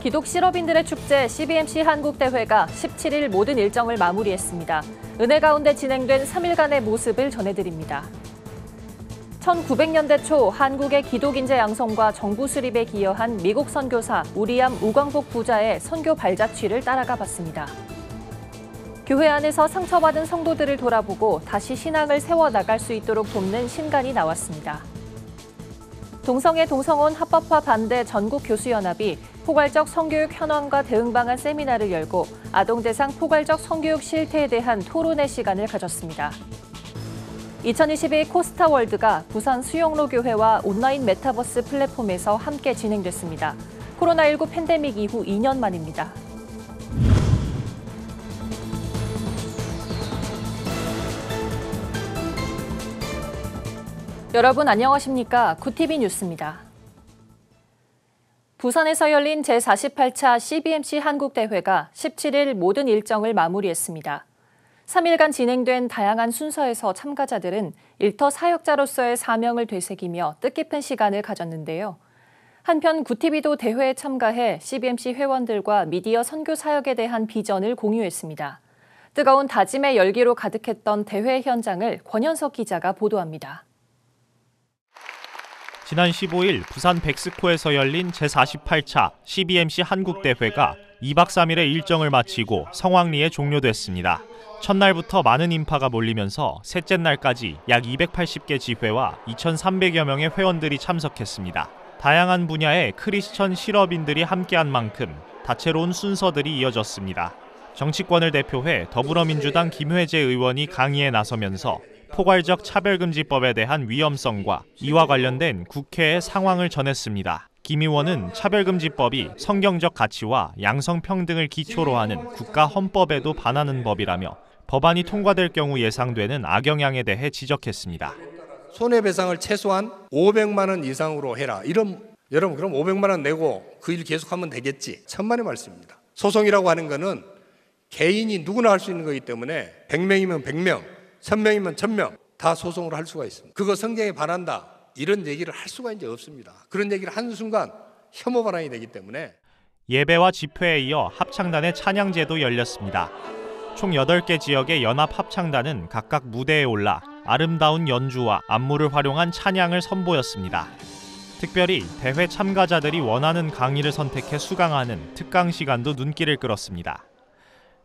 기독 실업인들의 축제 CBMC 한국대회가 17일 모든 일정을 마무리했습니다. 은혜 가운데 진행된 3일간의 모습을 전해드립니다. 1900년대 초 한국의 기독인재 양성과 정부 수립에 기여한 미국 선교사 우리암 우광복 부자의 선교 발자취를 따라가 봤습니다. 교회 안에서 상처받은 성도들을 돌아보고 다시 신앙을 세워나갈 수 있도록 돕는 신간이 나왔습니다. 동성애 동성혼 합법화 반대 전국 교수연합이 포괄적 성교육 현황과 대응 방안 세미나를 열고 아동 대상 포괄적 성교육 실태에 대한 토론의 시간을 가졌습니다. 2022 코스타 월드가 부산 수영로 교회와 온라인 메타버스 플랫폼에서 함께 진행됐습니다. 코로나19 팬데믹 이후 2년 만입니다. 여러분 안녕하십니까? 구티비 뉴스입니다. 부산에서 열린 제48차 CBMC 한국대회가 17일 모든 일정을 마무리했습니다. 3일간 진행된 다양한 순서에서 참가자들은 일터 사역자로서의 사명을 되새기며 뜻깊은 시간을 가졌는데요. 한편 구티비도 대회에 참가해 CBMC 회원들과 미디어 선교 사역에 대한 비전을 공유했습니다. 뜨거운 다짐의 열기로 가득했던 대회 현장을 권현석 기자가 보도합니다. 지난 15일 부산 백스코에서 열린 제48차 CBMC 한국대회가 2박 3일의 일정을 마치고 성황리에 종료됐습니다. 첫날부터 많은 인파가 몰리면서 셋째 날까지 약 280개 지회와 2,300여 명의 회원들이 참석했습니다. 다양한 분야의 크리스천 실업인들이 함께한 만큼 다채로운 순서들이 이어졌습니다. 정치권을 대표해 더불어민주당 김회재 의원이 강의에 나서면서 포괄적 차별금지법에 대한 위험성과 이와 관련된 국회의 상황을 전했습니다. 김 의원은 차별금지법이 성경적 가치와 양성평등을 기초로 하는 국가 헌법에도 반하는 법이라며 법안이 통과될 경우 예상되는 악영향에 대해 지적했습니다. 손해배상을 최소한 500만 원 이상으로 해라. 이런 여러분 그럼 500만 원 내고 그 일 계속하면 되겠지. 천만의 말씀입니다. 소송이라고 하는 것은 개인이 누구나 할 수 있는 거기 때문에 100명이면 100명, 1000명이면 1000명 다 소송을 할 수가 있습니다. 그거 성경에 반한다. 이런 얘기를 할 수가 이제 없습니다. 그런 얘기를 하는 순간 혐오 발언이 되기 때문에 예배와 집회에 이어 합창단의 찬양제도 열렸습니다. 총 8개 지역의 연합 합창단은 각각 무대에 올라 아름다운 연주와 안무를 활용한 찬양을 선보였습니다. 특별히 대회 참가자들이 원하는 강의를 선택해 수강하는 특강 시간도 눈길을 끌었습니다.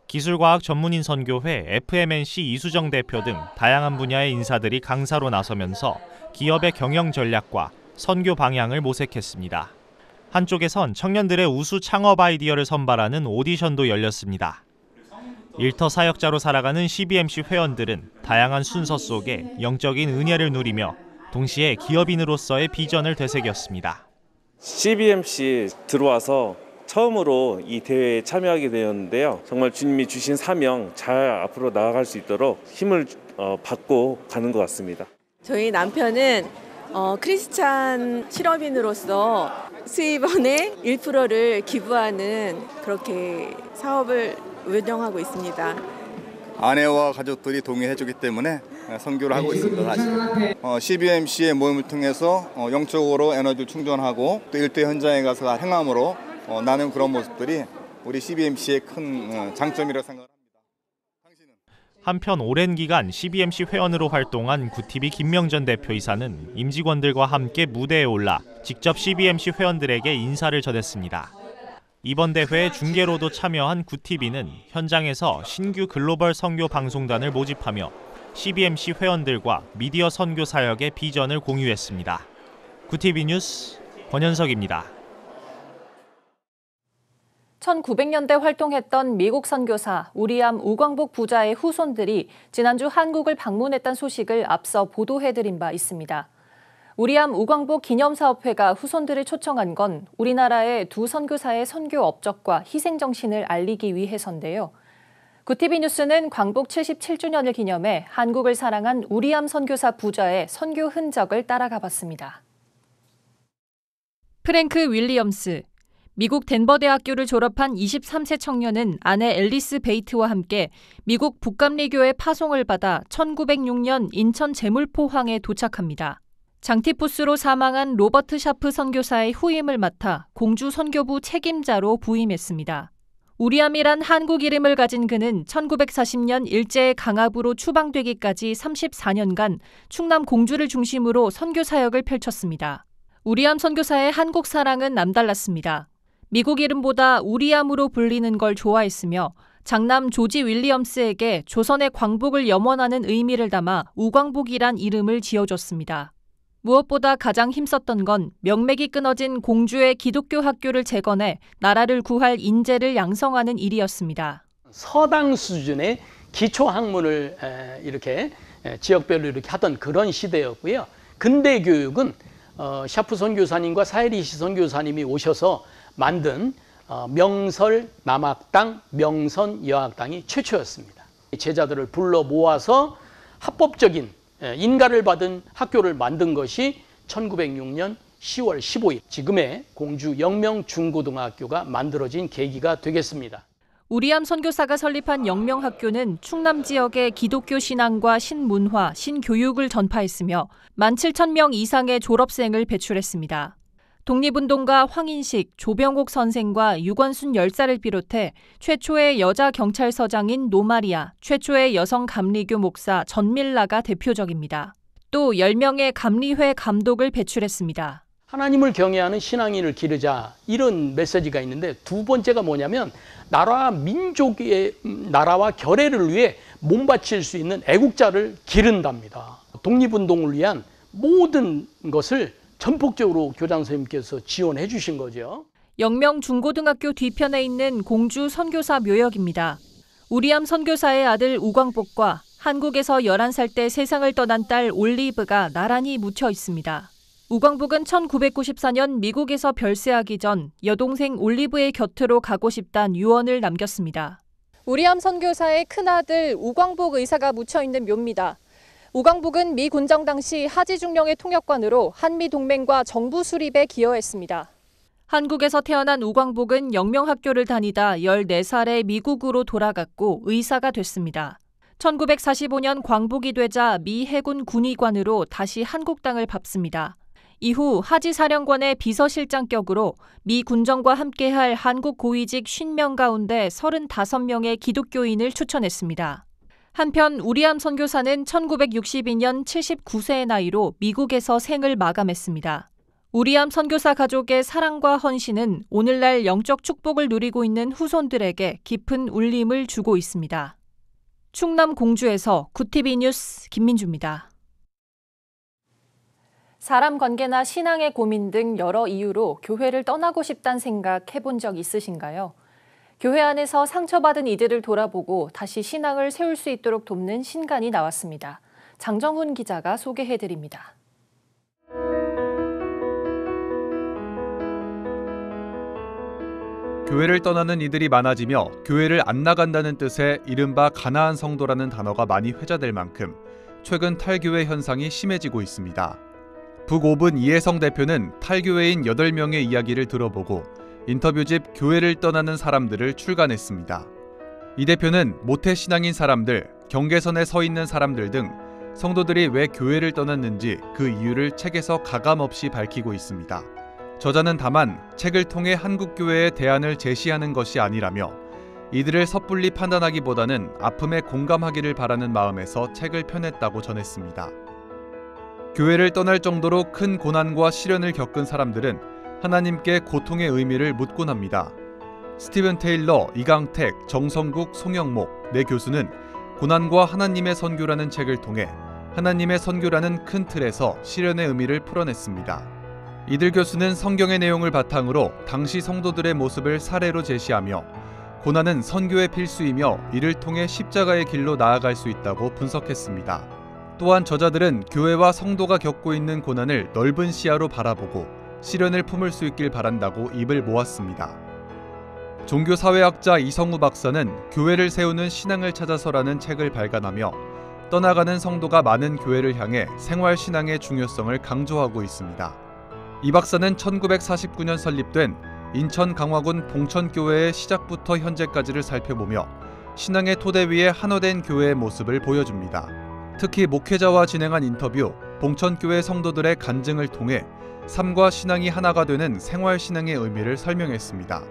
기술과학 전문인 선교회 FMNC 이수정 대표 등 다양한 분야의 인사들이 강사로 나서면서 기업의 경영 전략과 선교 방향을 모색했습니다. 한쪽에선 청년들의 우수 창업 아이디어를 선발하는 오디션도 열렸습니다. 일터 사역자로 살아가는 CBMC 회원들은 다양한 순서 속에 영적인 은혜를 누리며 동시에 기업인으로서의 비전을 되새겼습니다. CBMC 들어와서 처음으로 이 대회에 참여하게 되었는데요. 정말 주님이 주신 사명 잘 앞으로 나아갈 수 있도록 힘을 어, 받고 가는 것 같습니다. 저희 남편은 어, 크리스찬 실업인으로서 수입원의 1%를 기부하는 그렇게 사업을 운영하고 있습니다. 아내와 가족들이 동의해주기 때문에 선교를 하고 있습니다. 사실. 어, CBMC의 모임을 통해서 어, 영적으로 에너지를 충전하고 또 일대 현장에 가서 행함으로 어, 나는 그런 모습들이 우리 CBMC의 큰 어, 장점이라고 생각합니다. 한편 오랜 기간 CBMC 회원으로 활동한 구티비 김명전 대표이사는 임직원들과 함께 무대에 올라 직접 CBMC 회원들에게 인사를 전했습니다. 이번 대회에 중계로도 참여한 구티비는 현장에서 신규 글로벌 선교 방송단을 모집하며 CBMC 회원들과 미디어 선교 사역의 비전을 공유했습니다. 구티비 뉴스 권현석입니다. 1900년대 활동했던 미국 선교사 우리암 우광복 부자의 후손들이 지난주 한국을 방문했다는 소식을 앞서 보도해드린 바 있습니다. 우리암 우광복 기념사업회가 후손들을 초청한 건 우리나라의 두 선교사의 선교 업적과 희생 정신을 알리기 위해서인데요. 구티비 뉴스는 광복 77주년을 기념해 한국을 사랑한 우리암 선교사 부자의 선교 흔적을 따라가 봤습니다. 프랭크 윌리엄스 미국 덴버 대학교를 졸업한 23세 청년은 아내 앨리스 베이트와 함께 미국 북감리교의 파송을 받아 1906년 인천 제물포항에 도착합니다. 장티푸스로 사망한 로버트 샤프 선교사의 후임을 맡아 공주 선교부 책임자로 부임했습니다. 우리암이란 한국 이름을 가진 그는 1940년 일제의 강압으로 추방되기까지 34년간 충남 공주를 중심으로 선교 사역을 펼쳤습니다. 우리암 선교사의 한국 사랑은 남달랐습니다. 미국 이름보다 우리암으로 불리는 걸 좋아했으며 장남 조지 윌리엄스에게 조선의 광복을 염원하는 의미를 담아 우광복이란 이름을 지어줬습니다. 무엇보다 가장 힘썼던 건 명맥이 끊어진 공주의 기독교 학교를 재건해 나라를 구할 인재를 양성하는 일이었습니다. 서당 수준의 기초 학문을 에, 이렇게 에, 지역별로 이렇게 하던 그런 시대였고요. 근대 교육은 어, 샤프 선교사님과 사애리시 선교사님이 오셔서 만든 어, 명설 남학당, 명선 여학당이 최초였습니다. 제자들을 불러 모아서 합법적인 에, 인가를 받은 학교를 만든 것이 1906년 10월 15일 지금의 공주 영명 중고등학교가 만들어진 계기가 되겠습니다. 우리암 선교사가 설립한 영명학교는 충남 지역의 기독교 신앙과 신문화, 신교육을 전파했으며 17,000명 이상의 졸업생을 배출했습니다. 독립운동가 황인식, 조병옥 선생과 유건순 열사를 비롯해 최초의 여자 경찰서장인 노마리아, 최초의 여성 감리교 목사 전밀라가 대표적입니다. 또 10명의 감리회 감독을 배출했습니다. 하나님을 경외하는 신앙인을 기르자 이런 메시지가 있는데 두 번째가 뭐냐면 나라와 민족의 음, 나라와 결애를 위해 몸바칠 수 있는 애국자를 기른답니다. 독립운동을 위한 모든 것을 전폭적으로 교장 선생님께서 지원해 주신 거죠. 영명 중고등학교 뒤편에 있는 공주 선교사 묘역입니다. 우리암 선교사의 아들 우광복과 한국에서 11살 때 세상을 떠난 딸 올리브가 나란히 묻혀 있습니다. 우광복은 1994년 미국에서 별세하기 전 여동생 올리브의 곁으로 가고 싶단 유언을 남겼습니다. 우리암 선교사의 큰아들 우광복 의사가 묻혀 있는 묘입니다. 우광복은 미 군정 당시 하지 중령의 통역관으로 한미 동맹과 정부 수립에 기여했습니다. 한국에서 태어난 우광복은 영명학교를 다니다 14살에 미국으로 돌아갔고 의사가 됐습니다. 1945년 광복이 되자 미 해군 군의관으로 다시 한국 땅을 밟습니다. 이후 하지 사령관의 비서실장격으로 미 군정과 함께할 한국 고위직 50명 가운데 35명의 기독교인을 추천했습니다. 한편 우리암 선교사는 1962년 79세의 나이로 미국에서 생을 마감했습니다. 우리암 선교사 가족의 사랑과 헌신은 오늘날 영적 축복을 누리고 있는 후손들에게 깊은 울림을 주고 있습니다. 충남 공주에서 구티비 뉴스 김민주입니다. 사람 관계나 신앙의 고민 등 여러 이유로 교회를 떠나고 싶단 생각 해본 적 있으신가요? 교회 안에서 상처받은 이들을 돌아보고 다시 신앙을 세울 수 있도록 돕는 신간이 나왔습니다. 장정훈 기자가 소개해드립니다. 교회를 떠나는 이들이 많아지며 교회를 안 나간다는 뜻의 이른바 가나안 성도라는 단어가 많이 회자될 만큼 최근 탈교회 현상이 심해지고 있습니다. 북오분 이혜성 대표는 탈교회인 8명의 이야기를 들어보고 인터뷰집 교회를 떠나는 사람들을 출간했습니다. 이 대표는 모태 신앙인 사람들, 경계선에 서 있는 사람들 등 성도들이 왜 교회를 떠났는지 그 이유를 책에서 가감없이 밝히고 있습니다. 저자는 다만 책을 통해 한국 교회의 대안을 제시하는 것이 아니라며 이들을 섣불리 판단하기보다는 아픔에 공감하기를 바라는 마음에서 책을 펴냈다고 전했습니다. 교회를 떠날 정도로 큰 고난과 시련을 겪은 사람들은 하나님께 고통의 의미를 묻곤 합니다. 스티븐 테일러, 이강택, 정성국, 송영목 네 교수는 고난과 하나님의 선교라는 책을 통해 하나님의 선교라는 큰 틀에서 시련의 의미를 풀어냈습니다. 이들 교수는 성경의 내용을 바탕으로 당시 성도들의 모습을 사례로 제시하며 고난은 선교의 필수이며 이를 통해 십자가의 길로 나아갈 수 있다고 분석했습니다. 또한 저자들은 교회와 성도가 겪고 있는 고난을 넓은 시야로 바라보고 시련을 품을 수 있길 바란다고 입을 모았습니다. 종교사회학자 이성우 박사는 교회를 세우는 신앙을 찾아서라는 책을 발간하며 떠나가는 성도가 많은 교회를 향해 생활 신앙의 중요성을 강조하고 있습니다. 이 박사는 1949년 설립된 인천 강화군 봉천교회의 시작부터 현재까지를 살펴보며 신앙의 토대 위에 한화된 교회의 모습을 보여줍니다. 특히 목회자와 진행한 인터뷰, 봉천교회 성도들의 간증을 통해 삶과 신앙이 하나가 되는 생활 신앙의 의미를 설명했습니다.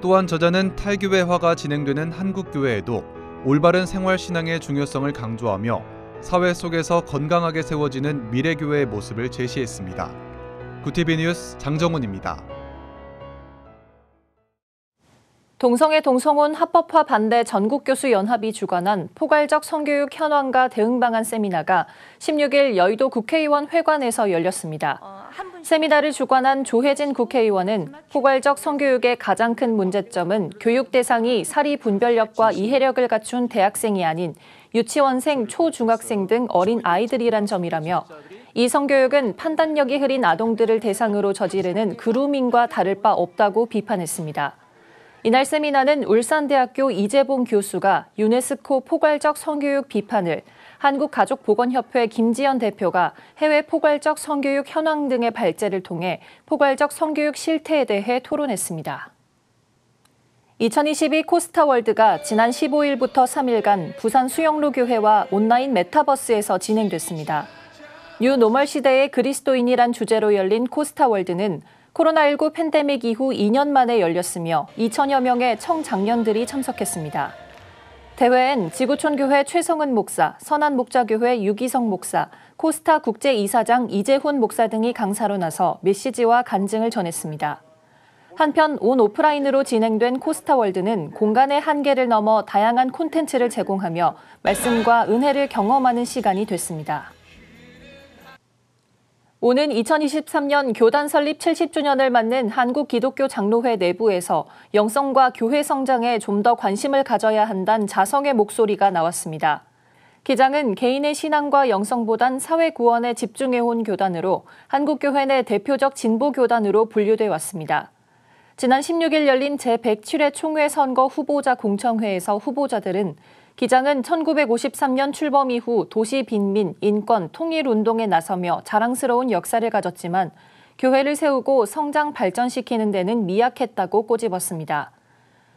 또한 저자는 탈교회화가 진행되는 한국 교회에도 올바른 생활 신앙의 중요성을 강조하며 사회 속에서 건강하게 세워지는 미래 교회의 모습을 제시했습니다. 구티비 뉴스 장정훈입니다. 동성애 동성혼 합법화 반대 전국교수 연합이 주관한 포괄적 성교육 현황과 대응 방안 세미나가 16일 여의도 국회의원 회관에서 열렸습니다. 세미나를 주관한 조혜진 국회의원은 포괄적 성교육의 가장 큰 문제점은 교육 대상이 사리 분별력과 이해력을 갖춘 대학생이 아닌 유치원생, 초중학생 등 어린 아이들이란 점이라며 이 성교육은 판단력이 흐린 아동들을 대상으로 저지르는 그루밍과 다를 바 없다고 비판했습니다. 이날 세미나는 울산대학교 이재봉 교수가 유네스코 포괄적 성교육 비판을 한국가족보건협회 김지연 대표가 해외 포괄적 성교육 현황 등의 발제를 통해 포괄적 성교육 실태에 대해 토론했습니다. 2022 코스타 월드가 지난 15일부터 3일간 부산 수영로 교회와 온라인 메타버스에서 진행됐습니다. 뉴 노멀 시대의 그리스도인이란 주제로 열린 코스타 월드는 코로나19 팬데믹 이후 2년 만에 열렸으며 2천여 명의 청장년들이 참석했습니다. 대회엔 지구촌교회 최성은 목사, 선한목자교회 유기성 목사, 코스타 국제 이사장 이재훈 목사 등이 강사로 나서 메시지와 간증을 전했습니다. 한편 온 오프라인으로 진행된 코스타월드는 공간의 한계를 넘어 다양한 콘텐츠를 제공하며 말씀과 은혜를 경험하는 시간이 됐습니다. 오는 2023년 교단 설립 70주년을 맞는 한국 기독교 장로회 내부에서 영성과 교회 성장에 좀 더 관심을 가져야 한다는 자성의 목소리가 나왔습니다. 기장은 개인의 신앙과 영성보단 사회 구원에 집중해온 교단으로 한국교회 내 대표적 진보 교단으로 분류돼 왔습니다. 지난 16일 열린 제107회 총회 선거 후보자 공청회에서 후보자들은 기장은 1953년 출범 이후 도시 빈민, 인권, 통일 운동에 나서며 자랑스러운 역사를 가졌지만 교회를 세우고 성장 발전시키는 데는 미약했다고 꼬집었습니다.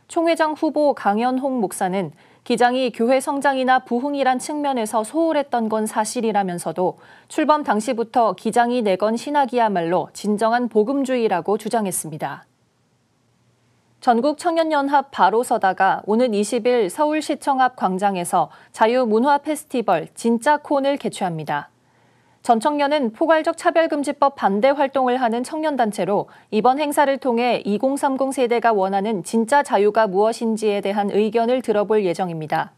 총회장 후보 강연홍 목사는 기장이 교회 성장이나 부흥이란 측면에서 소홀했던 건 사실이라면서도 출범 당시부터 기장이 내건 신학이야말로 진정한 복음주의라고 주장했습니다. 전국 청년연합 바로 서다가 오는 20일 서울시청 앞 광장에서 자유문화 페스티벌 진짜 콘을 개최합니다. 전 청년은 포괄적 차별금지법 반대 활동을 하는 청년단체로 이번 행사를 통해 2030 세대가 원하는 진짜 자유가 무엇인지에 대한 의견을 들어볼 예정입니다.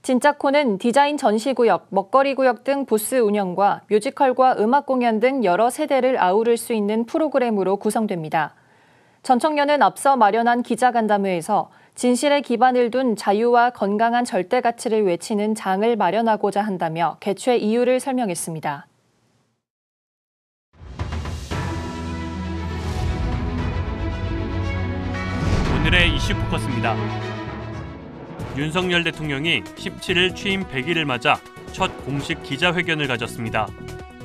진짜코는 디자인 전시구역, 먹거리구역 등 부스 운영과 뮤지컬과 음악 공연 등 여러 세대를 아우를 수 있는 프로그램으로 구성됩니다. 전 청년은 앞서 마련한 기자간담회에서 진실에 기반을 둔 자유와 건강한 절대 가치를 외치는 장을 마련하고자 한다며 개최 이유를 설명했습니다. 오늘의 이슈 포커스입니다. 윤석열 대통령이 17일 취임 100일을 맞아 첫 공식 기자회견을 가졌습니다.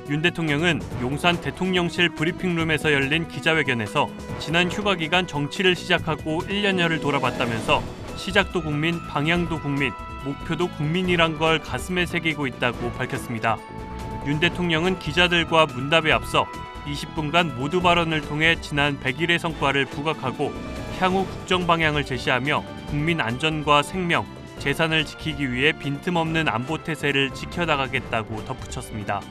윤 대통령은 용산 대통령실 브리핑룸에서 열린 기자회견에서 지난 휴가 기간 정치를 시작하고 1년여를 돌아봤다면서 시작도 국민, 방향도 국민, 목표도 국민이란 걸 가슴에 새기고 있다고 밝혔습니다. 윤 대통령은 기자들과 문답에 앞서 20분간 모두 발언을 통해 지난 100일의 성과를 부각하고 향후 국정 방향을 제시하며 국민 안전과 생명, 재산을 지키기 위해 빈틈없는 안보 태세를 지켜나가겠다고 덧붙였습니다.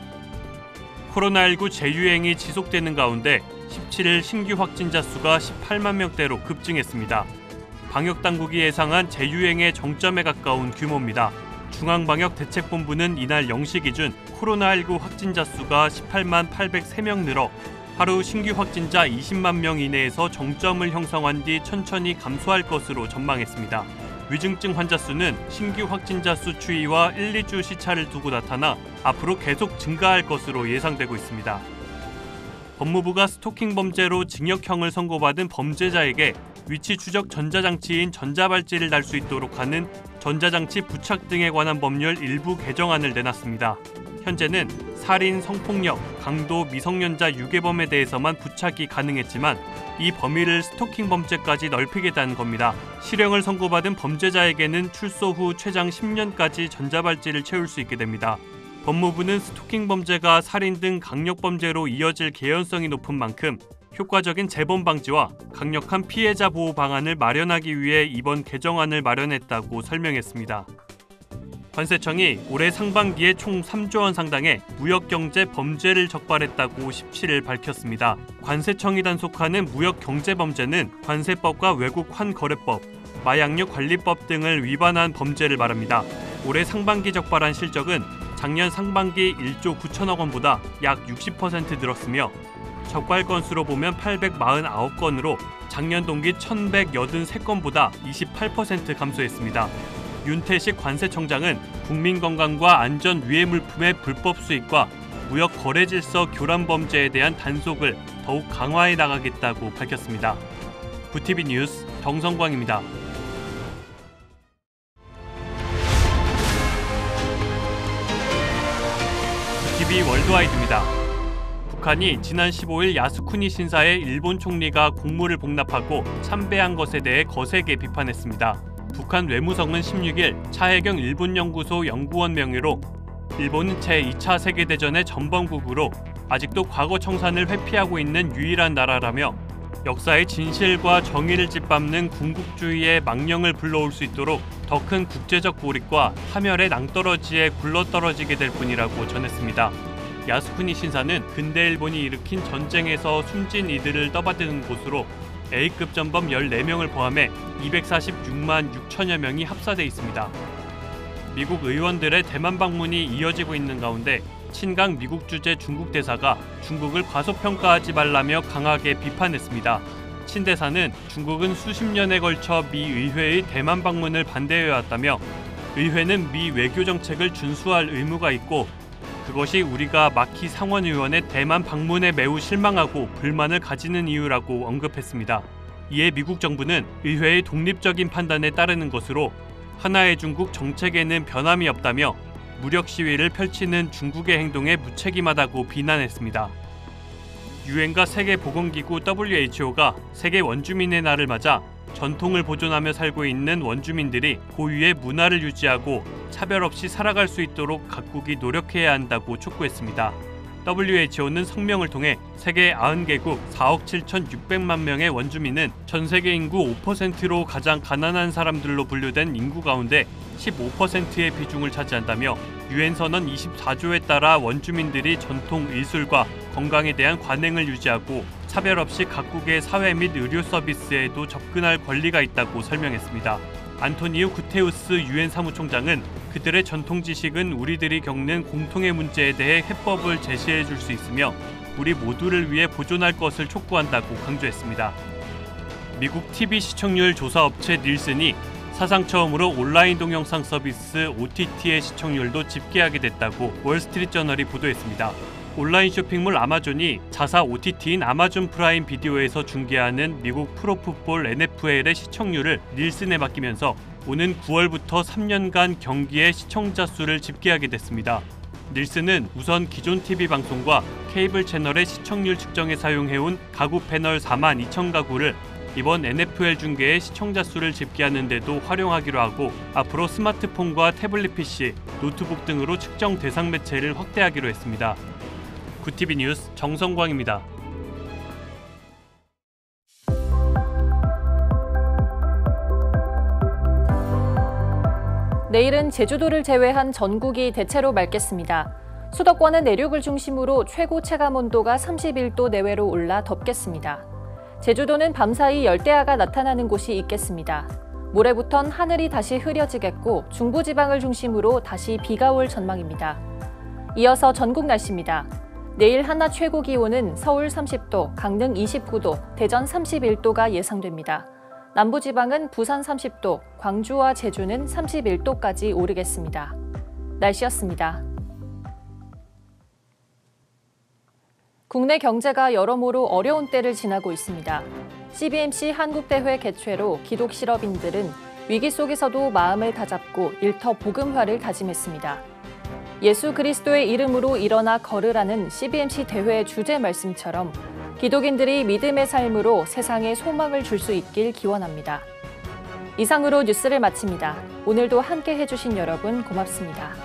코로나19 재유행이 지속되는 가운데 17일 신규 확진자 수가 18만 명대로 급증했습니다. 방역 당국이 예상한 재유행의 정점에 가까운 규모입니다. 중앙방역대책본부는 이날 0시 기준 코로나19 확진자 수가 18만 803명 늘어 하루 신규 확진자 20만 명 이내에서 정점을 형성한 뒤 천천히 감소할 것으로 전망했습니다. 위중증 환자 수는 신규 확진자 수 추이와 1, 2주 시차를 두고 나타나 앞으로 계속 증가할 것으로 예상되고 있습니다. 법무부가 스토킹 범죄로 징역형을 선고받은 범죄자에게 위치 추적 전자장치인 전자발찌를 달 수 있도록 하는 전자장치 부착 등에 관한 법률 일부 개정안을 내놨습니다. 현재는 살인, 성폭력, 강도, 미성년자 유괴범에 대해서만 부착이 가능했지만 이 범위를 스토킹 범죄까지 넓히겠다는 겁니다. 실형을 선고받은 범죄자에게는 출소 후 최장 10년까지 전자발찌를 채울 수 있게 됩니다. 법무부는 스토킹 범죄가 살인 등 강력 범죄로 이어질 개연성이 높은 만큼 효과적인 재범 방지와 강력한 피해자 보호 방안을 마련하기 위해 이번 개정안을 마련했다고 설명했습니다. 관세청이 올해 상반기에 총 3조 원 상당의 무역경제 범죄를 적발했다고 17일 밝혔습니다. 관세청이 단속하는 무역경제 범죄는 관세법과 외국환거래법, 마약류 관리법 등을 위반한 범죄를 말합니다. 올해 상반기 적발한 실적은 작년 상반기 1조 9천억 원보다 약 60% 늘었으며 적발 건수로 보면 849건으로 작년 동기 1,183건보다 28% 감소했습니다. 윤태식 관세청장은 국민 건강과 안전 유해 물품의 불법 수입과 무역 거래 질서 교란 범죄에 대한 단속을 더욱 강화해 나가겠다고 밝혔습니다. 부티비 뉴스 정성광입니다. 부티비 월드와이드입니다. 북한이 지난 15일 야스쿠니 신사에 일본 총리가 공물을 복납하고 참배한 것에 대해 거세게 비판했습니다. 북한 외무성은 16일 차혜경 일본 연구소 연구원 명의로 일본은 제2차 세계대전의 전범국으로 아직도 과거 청산을 회피하고 있는 유일한 나라라며 역사의 진실과 정의를 짓밟는 군국주의의 망령을 불러올 수 있도록 더 큰 국제적 고립과 파멸의 낭떠러지에 굴러떨어지게 될 뿐이라고 전했습니다. 야스쿠니 신사는 근대 일본이 일으킨 전쟁에서 숨진 이들을 떠받드는 곳으로 A급 전범 14명을 포함해 246만 6천여 명이 합사돼 있습니다. 미국 의원들의 대만 방문이 이어지고 있는 가운데 친강 미국 주재 중국 대사가 중국을 과소평가하지 말라며 강하게 비판했습니다. 친 대사는 중국은 수십 년에 걸쳐 미 의회의 대만 방문을 반대해 왔다며 의회는 미 외교 정책을 준수할 의무가 있고 그것이 우리가 마키 상원 의원의 대만 방문에 매우 실망하고 불만을 가지는 이유라고 언급했습니다. 이에 미국 정부는 의회의 독립적인 판단에 따르는 것으로 하나의 중국 정책에는 변함이 없다며 무력 시위를 펼치는 중국의 행동에 무책임하다고 비난했습니다. 유엔과 세계보건기구 WHO가 세계 원주민의 날을 맞아 전통을 보존하며 살고 있는 원주민들이 고유의 문화를 유지하고 차별 없이 살아갈 수 있도록 각국이 노력해야 한다고 촉구했습니다. WHO는 성명을 통해 세계 90개국 4억 7,600만 명의 원주민은 전 세계 인구 5%로 가장 가난한 사람들로 분류된 인구 가운데 15%의 비중을 차지한다며 유엔 선언 24조에 따라 원주민들이 전통 의술과 건강에 대한 관행을 유지하고 차별 없이 각국의 사회 및 의료 서비스에도 접근할 권리가 있다고 설명했습니다. 안토니우 구테우스 유엔 사무총장은 그들의 전통 지식은 우리들이 겪는 공통의 문제에 대해 해법을 제시해 줄 수 있으며 우리 모두를 위해 보존할 것을 촉구한다고 강조했습니다. 미국 TV 시청률 조사 업체 닐슨이 사상 처음으로 온라인 동영상 서비스 OTT의 시청률도 집계하게 됐다고 월스트리트저널이 보도했습니다. 온라인 쇼핑몰 아마존이 자사 OTT인 아마존 프라임 비디오에서 중계하는 미국 프로풋볼 NFL의 시청률을 닐슨에 맡기면서 오는 9월부터 3년간 경기의 시청자 수를 집계하게 됐습니다. 닐슨은 우선 기존 TV 방송과 케이블 채널의 시청률 측정에 사용해온 가구 패널 4만 2천 가구를 이번 NFL 중계의 시청자 수를 집계하는 데도 활용하기로 하고 앞으로 스마트폰과 태블릿 PC, 노트북 등으로 측정 대상 매체를 확대하기로 했습니다. 구티비 뉴스 정성광입니다. 내일은 제주도를 제외한 전국이 대체로 맑겠습니다. 수도권은 내륙을 중심으로 최고 체감 온도가 31도 내외로 올라 덥겠습니다. 제주도는 밤사이 열대야가 나타나는 곳이 있겠습니다. 모레부턴 하늘이 다시 흐려지겠고 중부지방을 중심으로 다시 비가 올 전망입니다. 이어서 전국 날씨입니다. 내일 한낮 최고 기온은 서울 30도, 강릉 29도, 대전 31도가 예상됩니다. 남부지방은 부산 30도, 광주와 제주는 31도까지 오르겠습니다. 날씨였습니다. 국내 경제가 여러모로 어려운 때를 지나고 있습니다. CBMC 한국대회 개최로 기독 실업인들은 위기 속에서도 마음을 다잡고 일터 복음화를 다짐했습니다. 예수 그리스도의 이름으로 일어나 걸으라는 CBMC 대회 주제 말씀처럼 기독인들이 믿음의 삶으로 세상에 소망을 줄 수 있길 기원합니다. 이상으로 뉴스를 마칩니다. 오늘도 함께 해주신 여러분 고맙습니다.